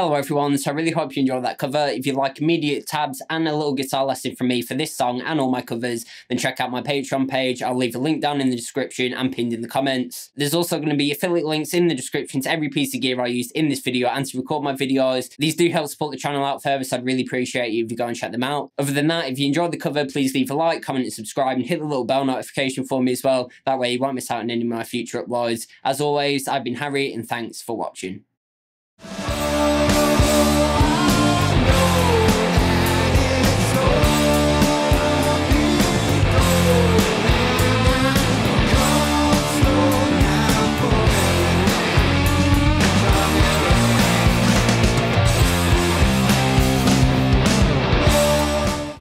Hello everyone, so I really hope you enjoyed that cover. If you like immediate tabs and a little guitar lesson from me for this song and all my covers, then check out my Patreon page. I'll leave a link down in the description and pinned in the comments. There's also going to be affiliate links in the description to every piece of gear I used in this video and to record my videos. These do help support the channel out further, so I'd really appreciate you if you go and check them out. Other than that, if you enjoyed the cover, please leave a like, comment and subscribe and hit the little bell notification for me as well. That way you won't miss out on any of my future uploads. As always, I've been Harry and thanks for watching.